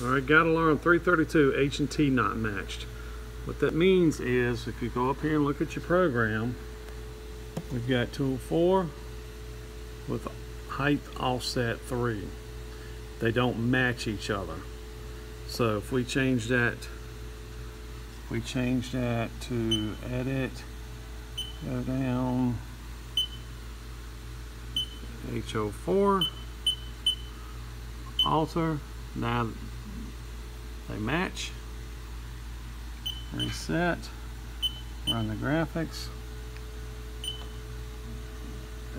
All right, got alarm 332, H&T not matched. What that means is if you go up here and look at your program, we've got tool 4 with height offset 3. They don't match each other. So if we change that, we change that to edit, go down, HO4, alter, now they match. Reset. Run the graphics.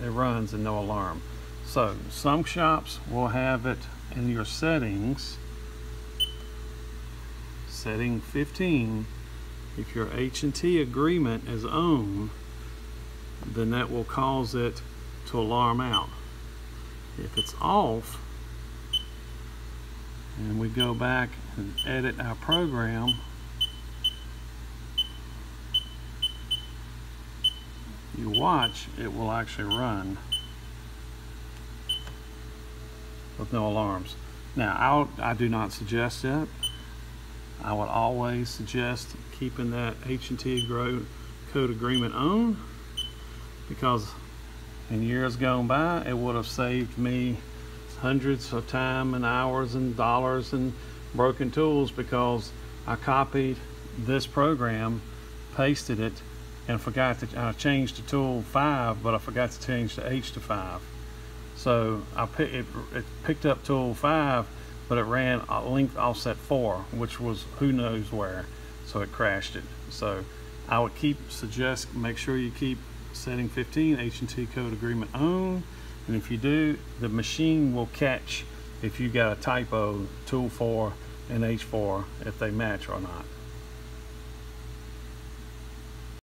It runs and no alarm. So some shops will have it in your settings. Setting 15. If your H&T agreement is on, then that will cause it to alarm out. If it's off, and we go back and edit our program. You watch it will actually run with no alarms. Now I'll, I do not suggest that I would always suggest keeping that H&T code agreement on because in years gone by it would have saved me hundreds of time and hours and dollars and broken tools because I copied this program, pasted it, and forgot to I changed the tool 5, but I forgot to change the H to 5. So I pick, it, it picked up tool 5, but it ran a length offset 4, which was who knows where, so it crashed it. So I would keep suggest make sure you keep setting 15 H&T code agreement on and if you do, the machine will catch if you got a typo tool 4 and H4 if they match or not.